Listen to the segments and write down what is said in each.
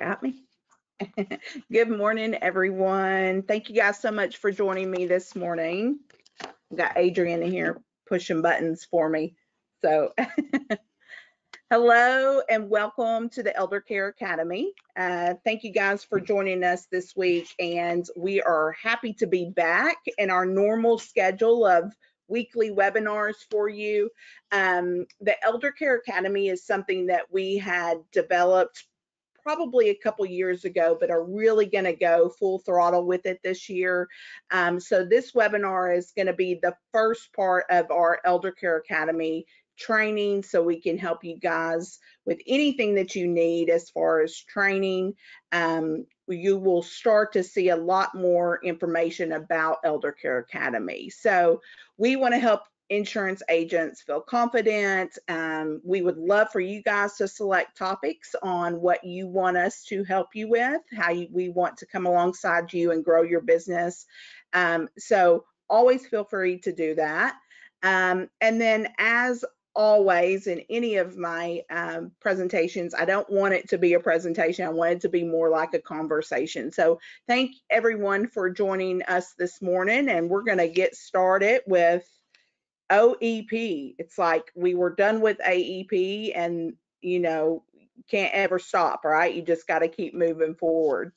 Got me? Good morning, everyone. Thank you guys so much for joining me this morning. Got Adrian in here pushing buttons for me. So hello and welcome to the Elder Care Academy. Uh, thank you guys for joining us this week. And we are happy to be back in our normal schedule of weekly webinars for you. Um, the Elder Care Academy is something that we had developed probably a couple years ago, but are really going to go full throttle with it this year. Um, so this webinar is going to be the first part of our Elder Care Academy training so we can help you guys with anything that you need as far as training. Um, you will start to see a lot more information about Elder Care Academy. So we want to help insurance agents feel confident. Um, we would love for you guys to select topics on what you want us to help you with, how you, we want to come alongside you and grow your business. Um, so always feel free to do that. Um, and then as always in any of my um, presentations, I don't want it to be a presentation. I want it to be more like a conversation. So thank everyone for joining us this morning and we're gonna get started with OEP. It's like we were done with AEP and, you know, can't ever stop, right? You just got to keep moving forward.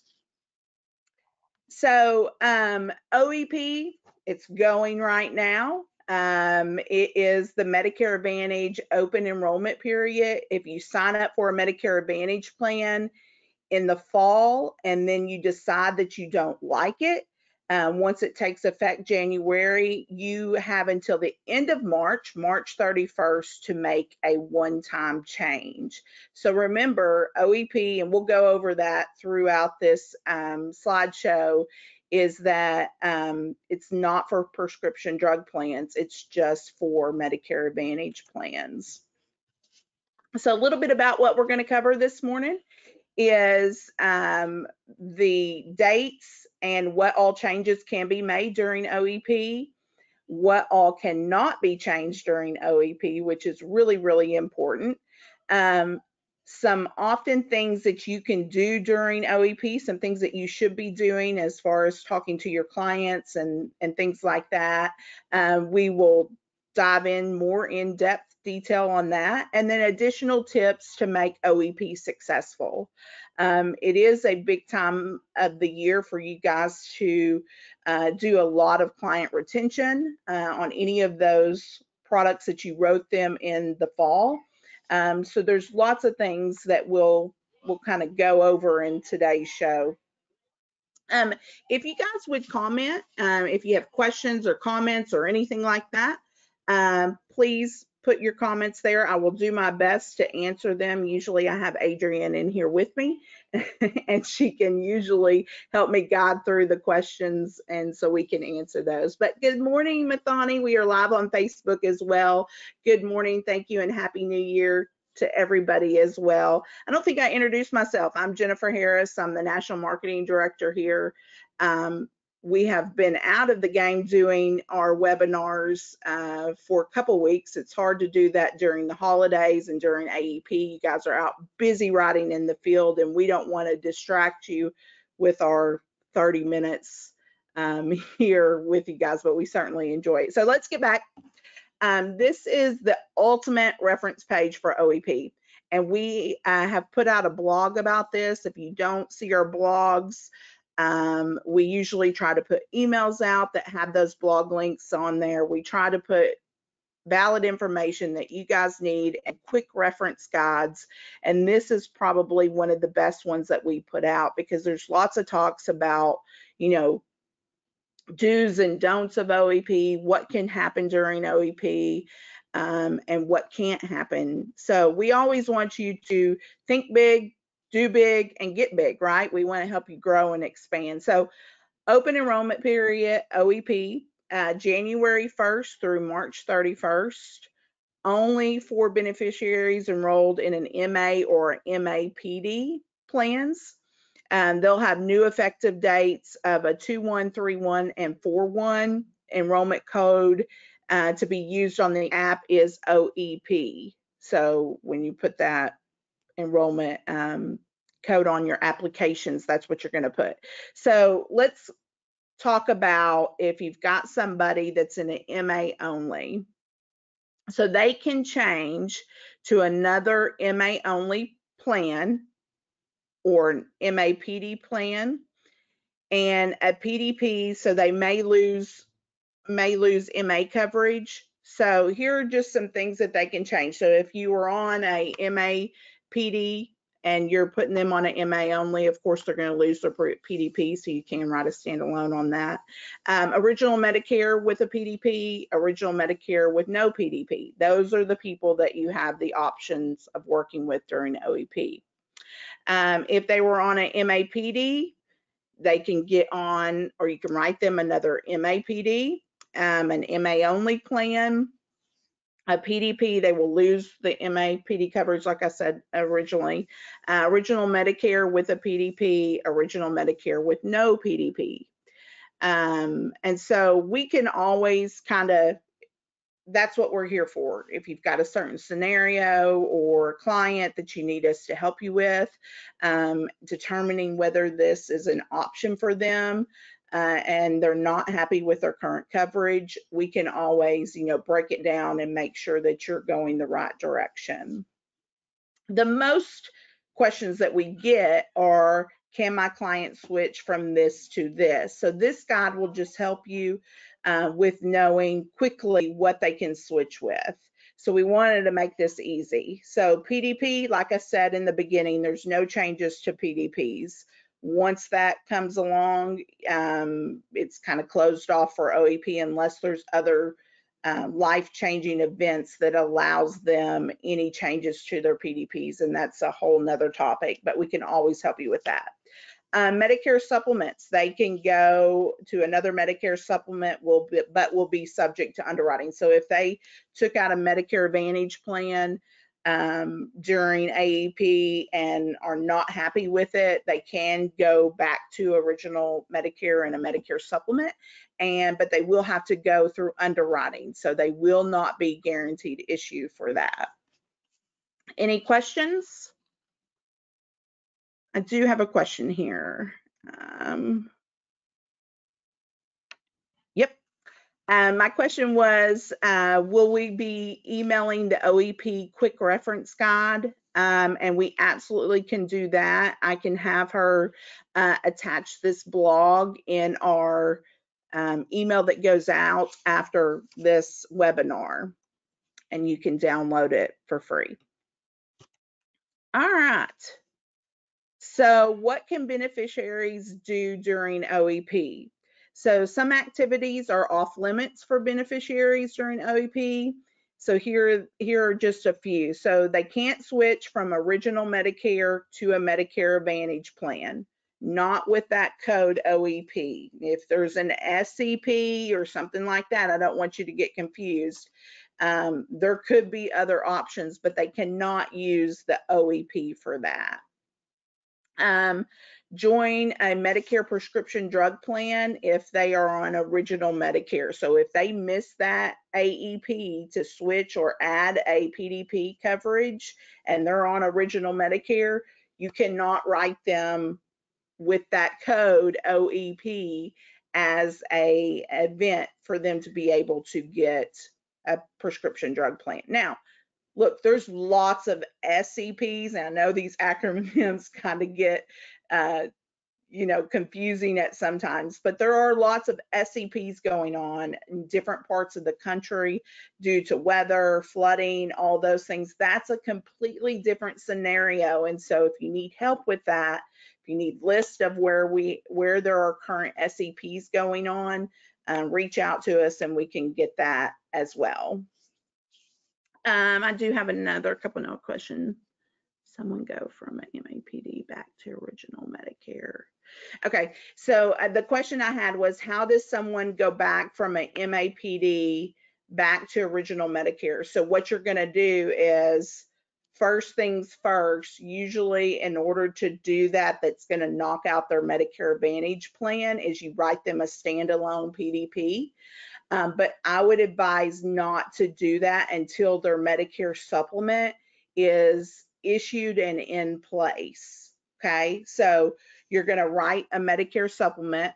So um, OEP, it's going right now. Um, it is the Medicare Advantage open enrollment period. If you sign up for a Medicare Advantage plan in the fall and then you decide that you don't like it, um, once it takes effect January, you have until the end of March, March 31st, to make a one-time change. So remember, OEP, and we'll go over that throughout this um, slideshow, is that um, it's not for prescription drug plans, it's just for Medicare Advantage plans. So a little bit about what we're going to cover this morning is um, the dates and what all changes can be made during OEP, what all cannot be changed during OEP, which is really, really important. Um, some often things that you can do during OEP, some things that you should be doing as far as talking to your clients and, and things like that. Um, we will dive in more in depth detail on that, and then additional tips to make OEP successful. Um, it is a big time of the year for you guys to uh, do a lot of client retention uh, on any of those products that you wrote them in the fall. Um, so there's lots of things that we'll we'll kind of go over in today's show. Um, if you guys would comment, um, if you have questions or comments or anything like that, um, please put your comments there. I will do my best to answer them. Usually I have Adrienne in here with me and she can usually help me guide through the questions and so we can answer those. But good morning, Mathani. We are live on Facebook as well. Good morning. Thank you and happy new year to everybody as well. I don't think I introduced myself. I'm Jennifer Harris. I'm the National Marketing Director here. Um, we have been out of the game doing our webinars uh, for a couple weeks. It's hard to do that during the holidays and during AEP. You guys are out busy riding in the field and we don't want to distract you with our 30 minutes um, here with you guys, but we certainly enjoy it. So let's get back. Um, this is the ultimate reference page for OEP. And we uh, have put out a blog about this. If you don't see our blogs, um, we usually try to put emails out that have those blog links on there. We try to put valid information that you guys need and quick reference guides. And this is probably one of the best ones that we put out because there's lots of talks about, you know, do's and don'ts of OEP, what can happen during OEP, um, and what can't happen. So we always want you to think big, do big and get big, right? We want to help you grow and expand. So open enrollment period, OEP, uh, January 1st through March 31st, only for beneficiaries enrolled in an MA or MAPD plans. Um, they'll have new effective dates of a 2131 and 41 enrollment code uh, to be used on the app is OEP. So when you put that enrollment um, code on your applications, that's what you're going to put. So let's talk about if you've got somebody that's in an MA only. So they can change to another MA only plan or an MAPD plan and a PDP, so they may lose may lose MA coverage. So here are just some things that they can change. So if you were on a MAPD and you're putting them on an MA only, of course, they're going to lose their PDP, so you can write a standalone on that. Um, original Medicare with a PDP, original Medicare with no PDP. Those are the people that you have the options of working with during OEP. Um, if they were on an MAPD, they can get on, or you can write them another MAPD, um, an MA only plan, a PDP, they will lose the MA MAPD coverage, like I said originally. Uh, original Medicare with a PDP, original Medicare with no PDP. Um, and so we can always kind of, that's what we're here for. If you've got a certain scenario or client that you need us to help you with, um, determining whether this is an option for them, uh, and they're not happy with their current coverage, we can always, you know, break it down and make sure that you're going the right direction. The most questions that we get are, can my client switch from this to this? So this guide will just help you uh, with knowing quickly what they can switch with. So we wanted to make this easy. So PDP, like I said in the beginning, there's no changes to PDPs. Once that comes along, um, it's kind of closed off for OEP unless there's other uh, life-changing events that allows them any changes to their PDPs, and that's a whole nother topic, but we can always help you with that. Um, Medicare supplements, they can go to another Medicare supplement, will be, but will be subject to underwriting. So if they took out a Medicare Advantage plan, um, during AEP and are not happy with it, they can go back to original Medicare and a Medicare supplement, and but they will have to go through underwriting, so they will not be guaranteed issue for that. Any questions? I do have a question here. Um, Um, my question was, uh, will we be emailing the OEP quick reference guide? Um, and we absolutely can do that. I can have her uh, attach this blog in our um, email that goes out after this webinar, and you can download it for free. All right. So what can beneficiaries do during OEP? So some activities are off limits for beneficiaries during OEP. So here, here are just a few. So they can't switch from original Medicare to a Medicare Advantage plan, not with that code OEP. If there's an SEP or something like that, I don't want you to get confused. Um, there could be other options, but they cannot use the OEP for that. Um, join a Medicare prescription drug plan if they are on original Medicare. So if they miss that AEP to switch or add a PDP coverage and they're on original Medicare, you cannot write them with that code OEP as a event for them to be able to get a prescription drug plan. Now, look, there's lots of SEPs, and I know these acronyms kind of get uh, you know, confusing at sometimes, but there are lots of SEPs going on in different parts of the country due to weather, flooding, all those things. That's a completely different scenario. And so if you need help with that, if you need list of where we where there are current SEPs going on, um, reach out to us and we can get that as well. Um, I do have another couple of questions someone go from MAPD back to original Medicare? Okay, so uh, the question I had was how does someone go back from an MAPD back to original Medicare? So what you're going to do is first things first, usually in order to do that, that's going to knock out their Medicare Advantage plan is you write them a standalone PDP. Um, but I would advise not to do that until their Medicare supplement is issued and in place Okay, so you're gonna write a Medicare supplement.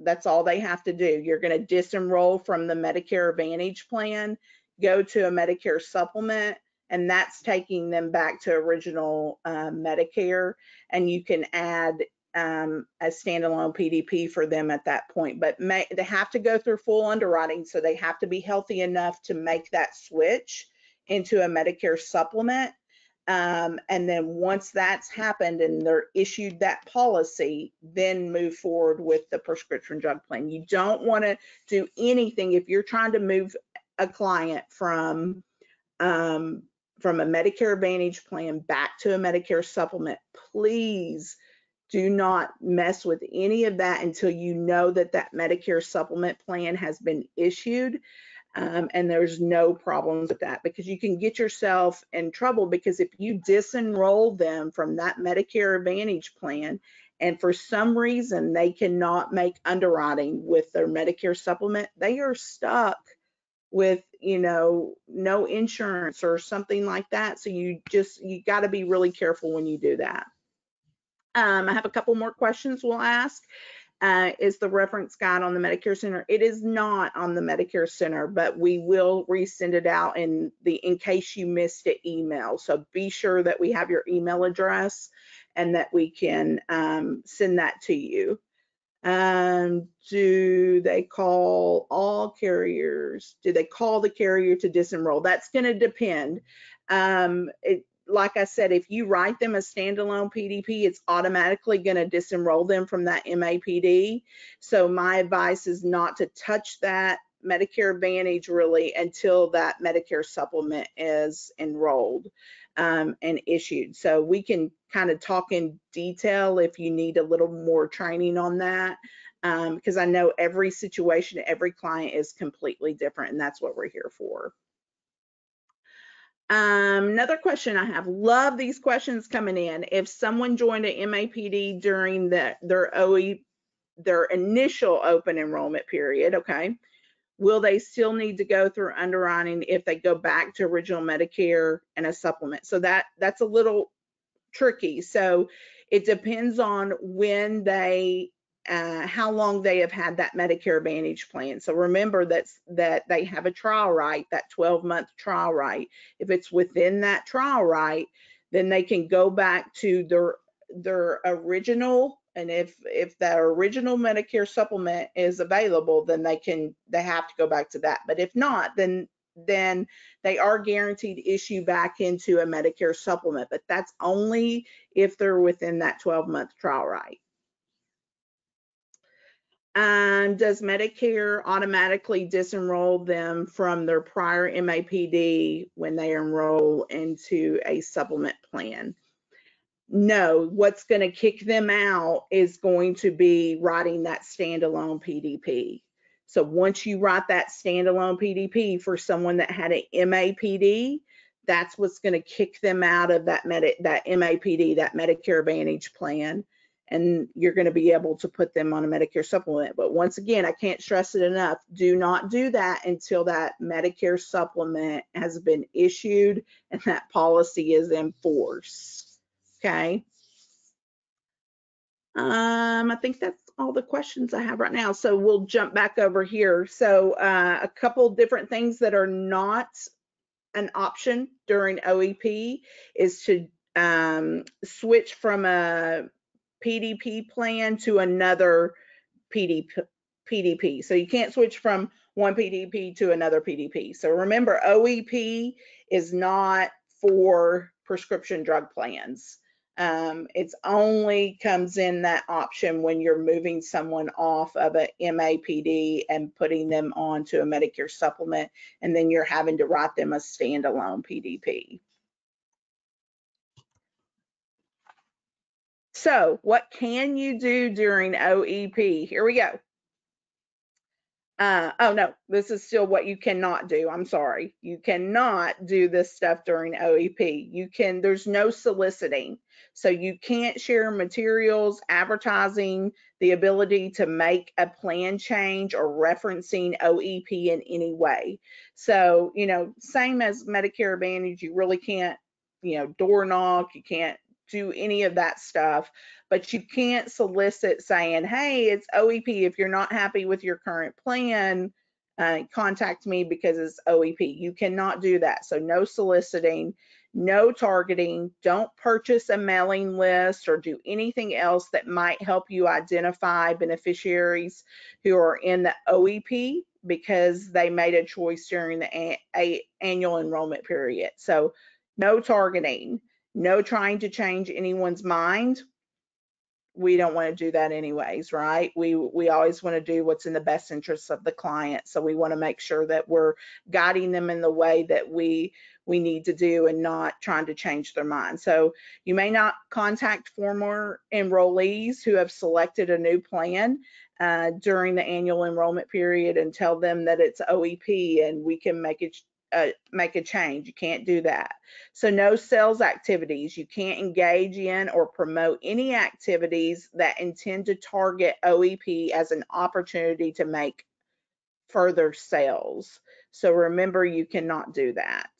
That's all they have to do. You're gonna disenroll from the Medicare Advantage plan, go to a Medicare supplement, and that's taking them back to original uh, Medicare. And you can add um, a standalone PDP for them at that point. But may, they have to go through full underwriting, so they have to be healthy enough to make that switch into a Medicare supplement. Um, and then once that's happened and they're issued that policy, then move forward with the prescription drug plan. You don't want to do anything if you're trying to move a client from um, from a Medicare Advantage plan back to a Medicare supplement. Please do not mess with any of that until you know that that Medicare supplement plan has been issued um, and there's no problems with that because you can get yourself in trouble because if you disenroll them from that Medicare Advantage plan and for some reason they cannot make underwriting with their Medicare supplement, they are stuck with you know no insurance or something like that. So you just you got to be really careful when you do that. Um, i have a couple more questions we'll ask uh, is the reference guide on the Medicare Center. It is not on the Medicare Center, but we will resend it out in the in case you missed it email. So be sure that we have your email address and that we can um, send that to you. Um, do they call all carriers? Do they call the carrier to disenroll? That's going to depend. Um, it, like I said, if you write them a standalone PDP, it's automatically going to disenroll them from that MAPD. So my advice is not to touch that Medicare Advantage really until that Medicare supplement is enrolled um, and issued. So we can kind of talk in detail if you need a little more training on that because um, I know every situation, every client is completely different and that's what we're here for. Um, another question I have, love these questions coming in. If someone joined a MAPD during the, their OE, their initial open enrollment period, okay, will they still need to go through underwriting if they go back to original Medicare and a supplement? So that that's a little tricky. So it depends on when they uh, how long they have had that Medicare Advantage plan. So remember that's that they have a trial right, that 12 month trial right. If it's within that trial right, then they can go back to their their original and if if that original Medicare supplement is available, then they can they have to go back to that. But if not, then then they are guaranteed issue back into a Medicare supplement. But that's only if they're within that 12 month trial right. And does Medicare automatically disenroll them from their prior MAPD when they enroll into a supplement plan? No, what's going to kick them out is going to be writing that standalone PDP. So once you write that standalone PDP for someone that had an MAPD, that's what's going to kick them out of that med that MAPD, that Medicare Advantage plan and you're going to be able to put them on a Medicare supplement. But once again, I can't stress it enough. Do not do that until that Medicare supplement has been issued and that policy is in force. Okay. Um, I think that's all the questions I have right now. So we'll jump back over here. So uh, a couple different things that are not an option during OEP is to um, switch from a PDP plan to another PDP. PDP. So you can't switch from one PDP to another PDP. So remember, OEP is not for prescription drug plans. Um, it's only comes in that option when you're moving someone off of a MAPD and putting them onto a Medicare supplement, and then you're having to write them a standalone PDP. So what can you do during OEP? Here we go. Uh, oh no, this is still what you cannot do. I'm sorry. You cannot do this stuff during OEP. You can, there's no soliciting. So you can't share materials, advertising, the ability to make a plan change or referencing OEP in any way. So, you know, same as Medicare Advantage, you really can't, you know, door knock, you can't do any of that stuff, but you can't solicit saying, hey, it's OEP. If you're not happy with your current plan, uh, contact me because it's OEP. You cannot do that. So no soliciting, no targeting. Don't purchase a mailing list or do anything else that might help you identify beneficiaries who are in the OEP because they made a choice during the a- a- annual enrollment period. So no targeting, no trying to change anyone's mind we don't want to do that anyways, right? We we always want to do what's in the best interest of the client. So we want to make sure that we're guiding them in the way that we we need to do and not trying to change their mind. So you may not contact former enrollees who have selected a new plan uh, during the annual enrollment period and tell them that it's OEP and we can make it uh, make a change. You can't do that. So no sales activities. You can't engage in or promote any activities that intend to target OEP as an opportunity to make further sales. So remember, you cannot do that.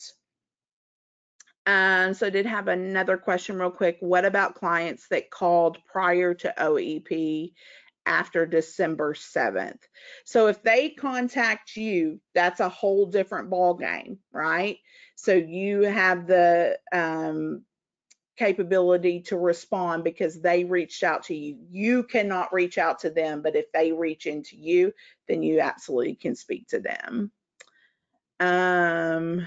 Um, so I did have another question real quick. What about clients that called prior to OEP after December 7th. So if they contact you, that's a whole different ball game, right? So you have the um, capability to respond because they reached out to you. You cannot reach out to them, but if they reach into you, then you absolutely can speak to them. Um,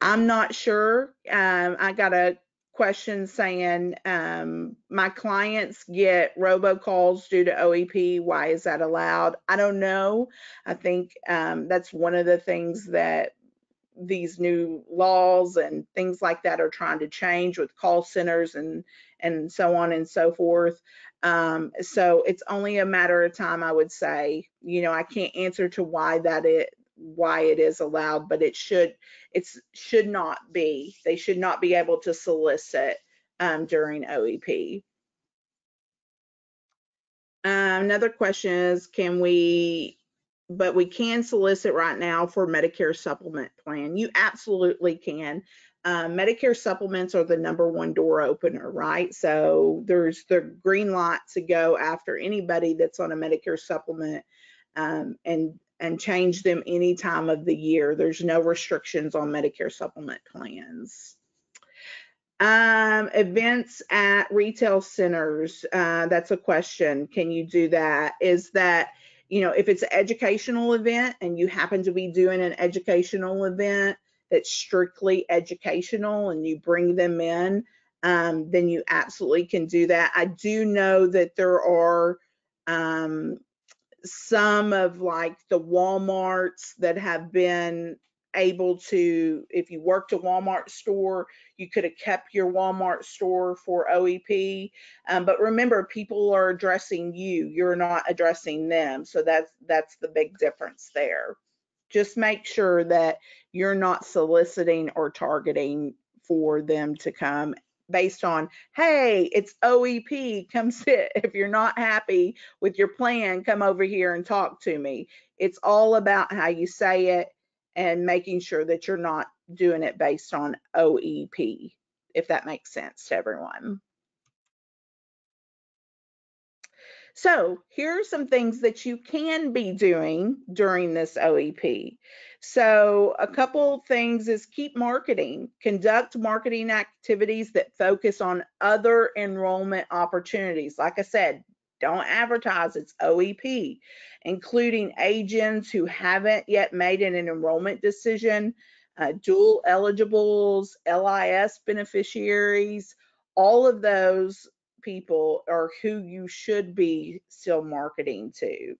I'm not sure. Um, I got a question saying um, my clients get robocalls due to OEP. Why is that allowed? I don't know. I think um, that's one of the things that these new laws and things like that are trying to change with call centers and and so on and so forth. Um, so it's only a matter of time, I would say. You know, I can't answer to why that it why it is allowed, but it should it should not be. They should not be able to solicit um, during OEP. Um, another question is, can we, but we can solicit right now for Medicare supplement plan. You absolutely can. Uh, Medicare supplements are the number one door opener, right? So there's the green light to go after anybody that's on a Medicare supplement um, and and change them any time of the year. There's no restrictions on Medicare supplement plans. Um, events at retail centers, uh, that's a question. Can you do that? Is that, you know, if it's an educational event and you happen to be doing an educational event that's strictly educational and you bring them in, um, then you absolutely can do that. I do know that there are um, some of like the Walmarts that have been able to, if you worked a Walmart store, you could have kept your Walmart store for OEP. Um, but remember, people are addressing you. You're not addressing them. So that's that's the big difference there. Just make sure that you're not soliciting or targeting for them to come based on, hey, it's OEP, come sit. If you're not happy with your plan, come over here and talk to me. It's all about how you say it and making sure that you're not doing it based on OEP, if that makes sense to everyone. So here are some things that you can be doing during this OEP. So a couple things is keep marketing, conduct marketing activities that focus on other enrollment opportunities. Like I said, don't advertise, it's OEP, including agents who haven't yet made an enrollment decision, uh, dual eligibles, LIS beneficiaries, all of those people are who you should be still marketing to.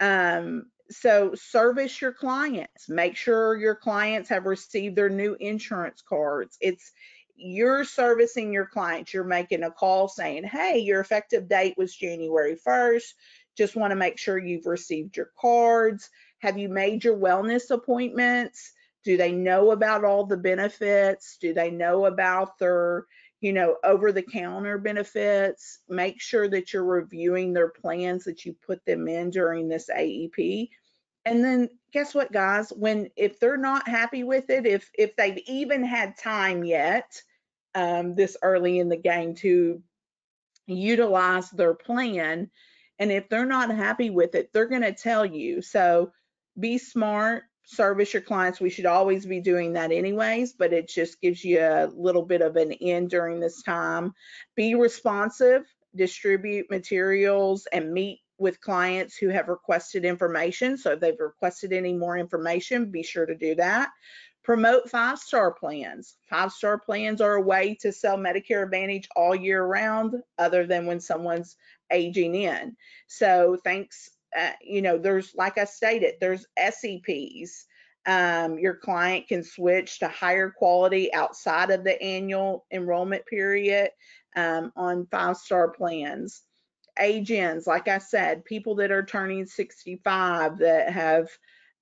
Um, so service your clients. Make sure your clients have received their new insurance cards. It's you're servicing your clients. You're making a call saying, hey, your effective date was January 1st. Just want to make sure you've received your cards. Have you made your wellness appointments? Do they know about all the benefits? Do they know about their you know, over the counter benefits. Make sure that you're reviewing their plans that you put them in during this AEP. And then guess what, guys? When if they're not happy with it, if if they've even had time yet, um, this early in the game to utilize their plan, and if they're not happy with it, they're going to tell you. So be smart, service your clients. We should always be doing that anyways, but it just gives you a little bit of an end during this time. Be responsive, distribute materials, and meet with clients who have requested information. So if they've requested any more information, be sure to do that. Promote five-star plans. Five-star plans are a way to sell Medicare Advantage all year round other than when someone's aging in. So thanks, uh, you know, there's, like I stated, there's SEPs. Um, your client can switch to higher quality outside of the annual enrollment period um, on five-star plans age-ins, like I said, people that are turning 65 that have,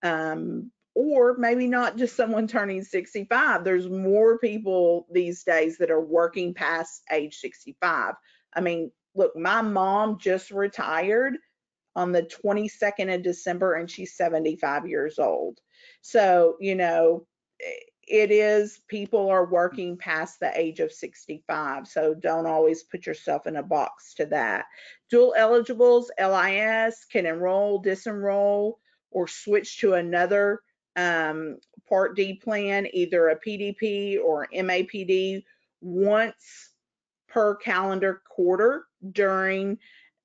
um, or maybe not just someone turning 65. There's more people these days that are working past age 65. I mean, look, my mom just retired on the 22nd of December and she's 75 years old. So, you know, it is people are working past the age of 65 so don't always put yourself in a box to that dual eligibles lis can enroll disenroll or switch to another um, part d plan either a pdp or mapd once per calendar quarter during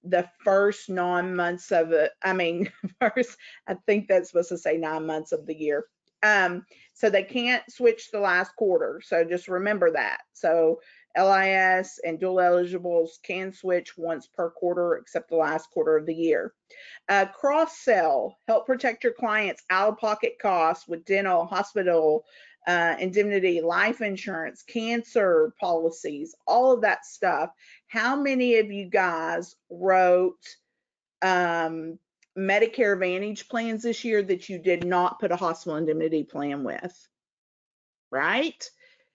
the first nine months of it i mean first i think that's supposed to say nine months of the year um, so they can't switch the last quarter. So just remember that. So LIS and dual eligibles can switch once per quarter except the last quarter of the year. Uh, cross sell, help protect your clients out of pocket costs with dental, hospital, uh, indemnity, life insurance, cancer policies, all of that stuff. How many of you guys wrote um, Medicare Advantage plans this year that you did not put a hospital indemnity plan with, right?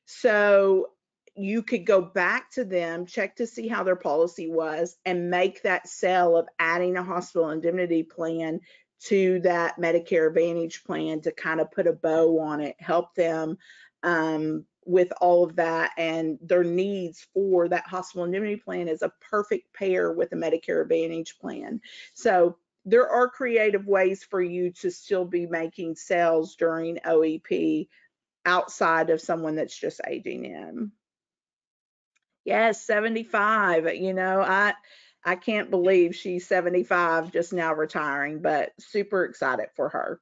So you could go back to them, check to see how their policy was, and make that sale of adding a hospital indemnity plan to that Medicare Advantage plan to kind of put a bow on it, help them um, with all of that and their needs for that hospital indemnity plan is a perfect pair with a Medicare Advantage plan. So there are creative ways for you to still be making sales during OEP outside of someone that's just aging in. Yes, 75. You know, I I can't believe she's 75 just now retiring, but super excited for her.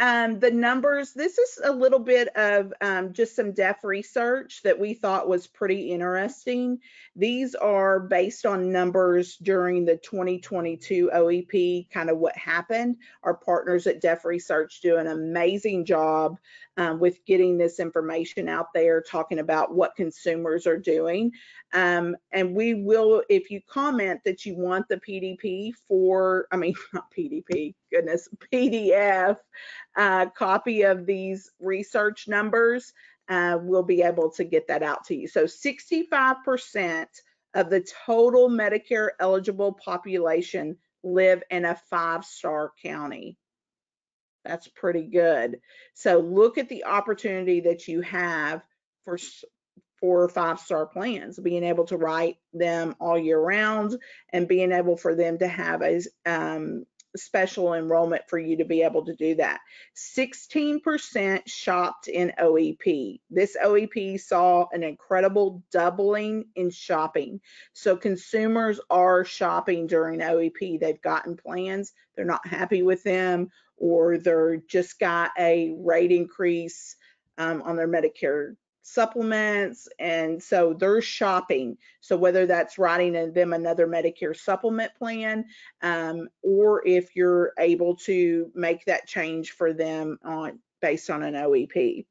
Um, the numbers, this is a little bit of um, just some Deft Research that we thought was pretty interesting. These are based on numbers during the 2022 OEP, kind of what happened. Our partners at Deft Research do an amazing job um, with getting this information out there, talking about what consumers are doing. Um, and we will, if you comment that you want the PDP for, I mean, not PDP, goodness, PDF uh, copy of these research numbers, uh, we'll be able to get that out to you. So 65% of the total Medicare eligible population live in a five-star county. That's pretty good. So look at the opportunity that you have for four or five star plans, being able to write them all year round and being able for them to have a um, special enrollment for you to be able to do that. 16% shopped in OEP. This OEP saw an incredible doubling in shopping. So consumers are shopping during OEP. They've gotten plans, they're not happy with them, or they're just got a rate increase um, on their Medicare supplements. And so they're shopping. So whether that's writing them another medicare supplement plan um, or if you're able to make that change for them on based on an oep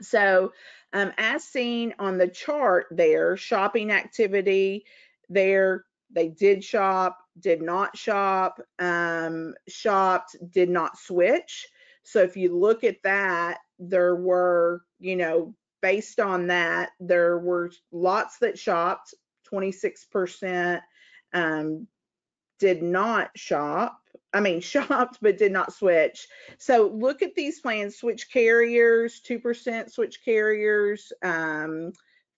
so um, as seen on the chart there shopping activity there they did shop did not shop um, shopped did not switch so if you look at that there were you know based on that, there were lots that shopped, 26% um, did not shop, I mean, shopped but did not switch. So look at these plans, switch carriers, 2% switch carriers, um,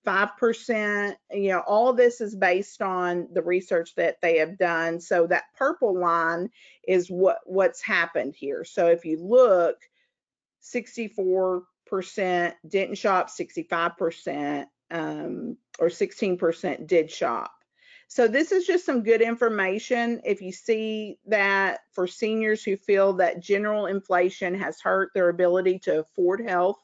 5%, you know, all this is based on the research that they have done. So that purple line is what what's happened here. So if you look, 64% didn't shop, 65% um, or 16% did shop. So this is just some good information. If you see that for seniors who feel that general inflation has hurt their ability to afford health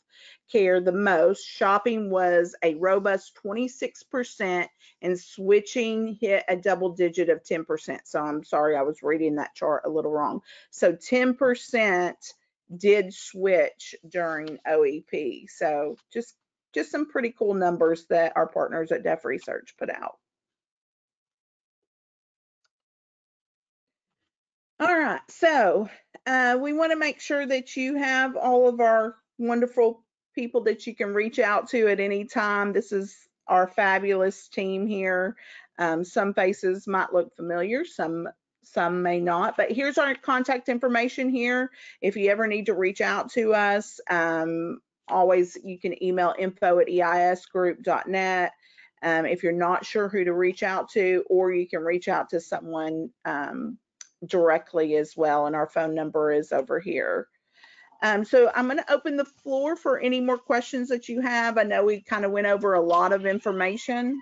care the most, shopping was a robust 26% and switching hit a double digit of 10%. So I'm sorry, I was reading that chart a little wrong. So 10% did switch during OEP. So just just some pretty cool numbers that our partners at Deft Research put out. All right, so uh, we want to make sure that you have all of our wonderful people that you can reach out to at any time. This is our fabulous team here. Um, some faces might look familiar, some some may not, but here's our contact information here. If you ever need to reach out to us, um, always you can email info at eisgroup.net. Um, if you're not sure who to reach out to, or you can reach out to someone um, directly as well. And our phone number is over here. Um, so I'm going to open the floor for any more questions that you have. I know we kind of went over a lot of information.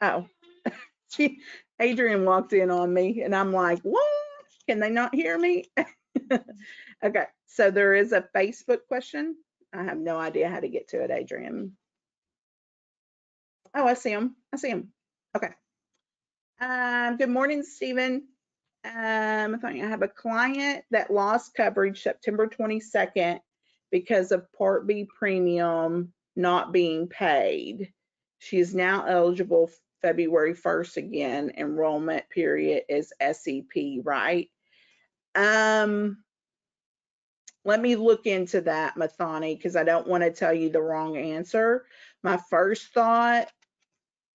Oh, she, Adrian walked in on me and I'm like, what? Can they not hear me? okay, so there is a Facebook question. I have no idea how to get to it, Adrian. Oh, I see him. I see him. Okay. Um, good morning, Stephen. Um, I have a client that lost coverage September 22nd because of Part B premium not being paid. She is now eligible February 1st again. Enrollment period is SEP, right? Um, let me look into that, Mathani, because I don't want to tell you the wrong answer. My first thought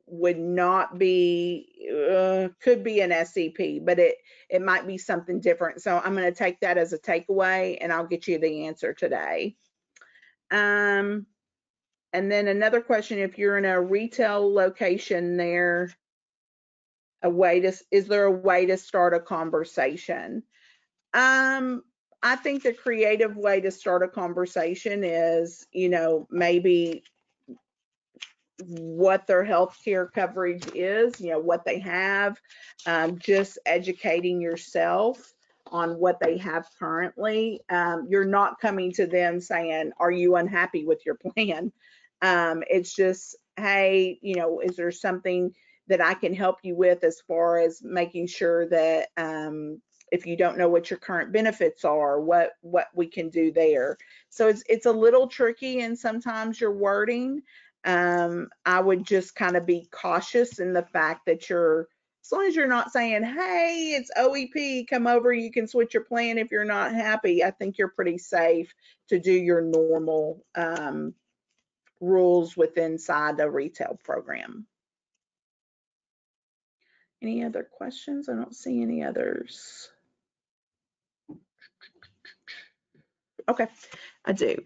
would not be, uh, could be an SEP, but it it might be something different. So I'm going to take that as a takeaway, and I'll get you the answer today. Um, and then another question: If you're in a retail location there, a way to is there a way to start a conversation? Um, I think the creative way to start a conversation is, you know, maybe what their health care coverage is, you know, what they have, um, just educating yourself on what they have currently. Um, you're not coming to them saying, are you unhappy with your plan? Um, it's just, hey, you know, is there something that I can help you with as far as making sure that um, if you don't know what your current benefits are, what what we can do there. So it's it's a little tricky and sometimes your wording. Um, I would just kind of be cautious in the fact that you're as long as you're not saying, hey, it's OEP, come over, you can switch your plan if you're not happy, I think you're pretty safe to do your normal um, rules within inside the retail program. Any other questions? I don't see any others. Okay, I do.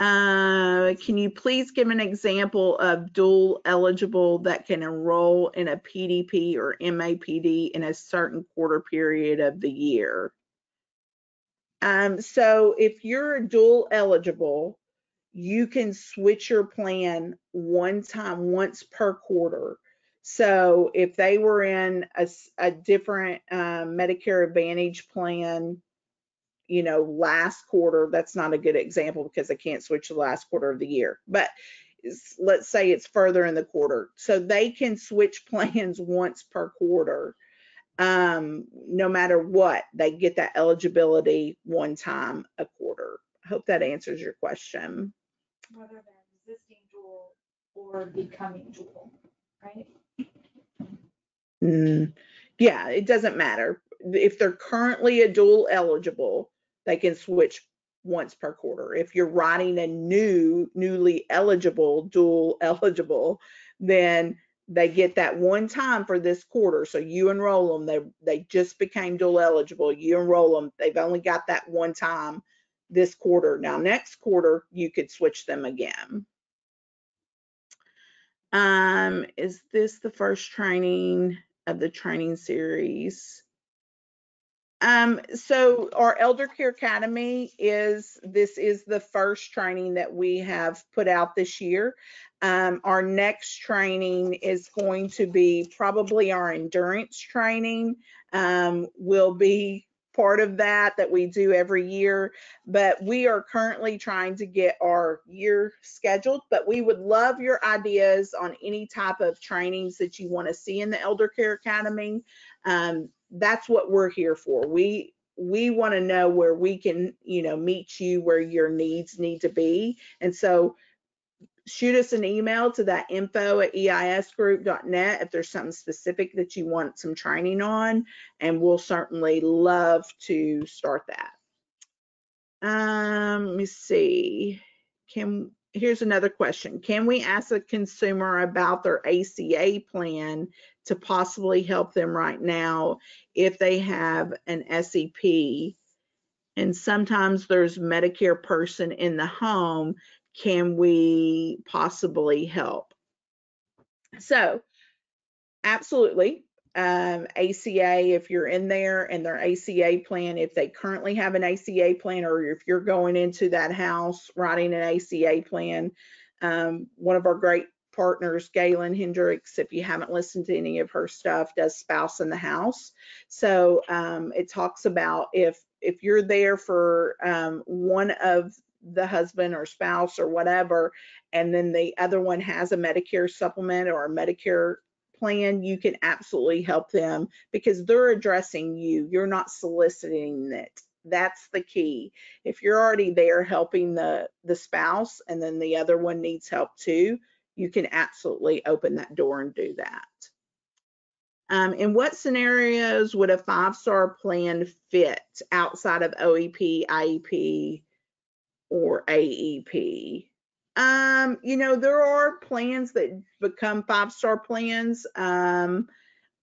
Uh, can you please give an example of dual eligible that can enroll in a PDP or MAPD in a certain quarter period of the year? Um, so if you're dual eligible, you can switch your plan one time, once per quarter. So if they were in a, a different um, Medicare Advantage plan you know, last quarter, that's not a good example because they can't switch the last quarter of the year. But let's say it's further in the quarter. So they can switch plans once per quarter. Um, no matter what, they get that eligibility one time a quarter. I hope that answers your question. Whether they're existing dual or becoming dual, right? Mm, yeah, it doesn't matter. If they're currently a dual eligible, they can switch once per quarter. If you're writing a new, newly eligible, dual eligible, then They get that one time for this quarter. So you enroll them. They, they just became dual eligible. You enroll them. They've only got that one time this quarter. Now, next quarter, you could switch them again. Um, is this the first training of the training series? Um, so our Elder Care Academy is, this is the first training that we have put out this year. Um, our next training is going to be probably our endurance training. Um, will be part of that that we do every year. But we are currently trying to get our year scheduled, but we would love your ideas on any type of trainings that you want to see in the Elder Care Academy. Um, that's what we're here for. We we want to know where we can, you know, meet you where your needs need to be. And so shoot us an email to that info at eisgroup.net if there's something specific that you want some training on, and we'll certainly love to start that. Um, let me see. Can here's another question. Can we ask a consumer about their ACA plan to possibly help them right now if they have an SEP? And sometimes there's Medicare person in the home can we possibly help? So, absolutely. Um, ACA, if you're in there and their ACA plan, if they currently have an ACA plan, or if you're going into that house writing an ACA plan, um, one of our great partners, Galen Hendricks, if you haven't listened to any of her stuff, does spouse in the house. So um, it talks about if if you're there for um, one of the husband or spouse or whatever, and then the other one has a Medicare supplement or a Medicare plan, you can absolutely help them because they're addressing you. You're not soliciting it. That's the key. If you're already there helping the, the spouse and then the other one needs help too, you can absolutely open that door and do that. Um, in what scenarios would a five-star plan fit outside of OEP, IEP, or AEP. Um, you know, there are plans that become five-star plans, um,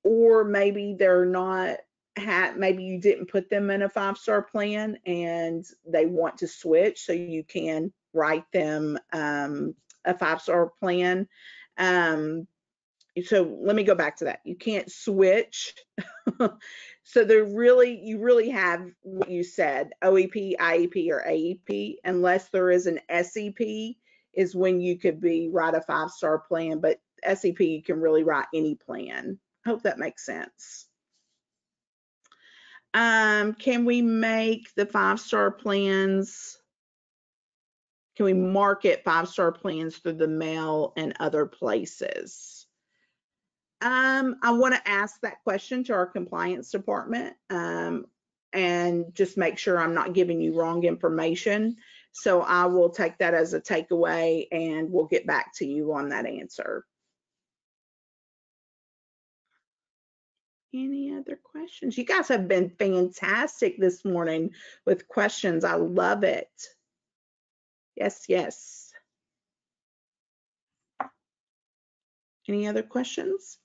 or maybe they're not maybe you didn't put them in a five-star plan and they want to switch, so you can write them a five-star plan. Um, so let me go back to that. You can't switch. so there really, you really have what you said, OEP, IEP, or AEP, unless there is an SEP is when you could be write a five-star plan, but SEP, you can really write any plan. Hope that makes sense. Um, can we make the five-star plans, can we market five-star plans through the mail and other places? Um, I want to ask that question to our compliance department um, and just make sure I'm not giving you wrong information. So I will take that as a takeaway and we'll get back to you on that answer. Any other questions? You guys have been fantastic this morning with questions. I love it. Yes, yes. Any other questions?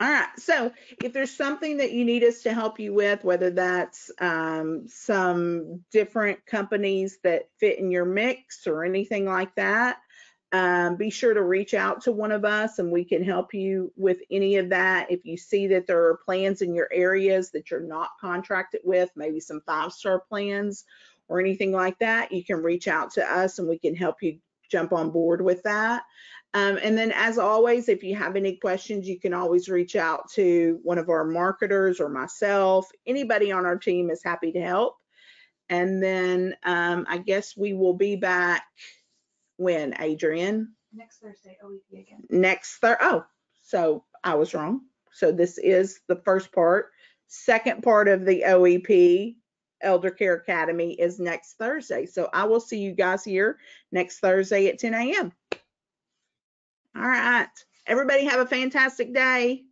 All right. So if there's something that you need us to help you with, whether that's um, some different companies that fit in your mix or anything like that, um, be sure to reach out to one of us and we can help you with any of that. If you see that there are plans in your areas that you're not contracted with, maybe some five-star plans or anything like that, you can reach out to us and we can help you jump on board with that. Um, and then as always, if you have any questions, you can always reach out to one of our marketers or myself. Anybody on our team is happy to help. And then um, I guess we will be back when, Adrian? Next Thursday, OEP again. Next Thursday. Oh, so I was wrong. So this is the first part. Second part of the OEP Elder Care Academy is next Thursday. So I will see you guys here next Thursday at 10 a.m. All right. Everybody have a fantastic day.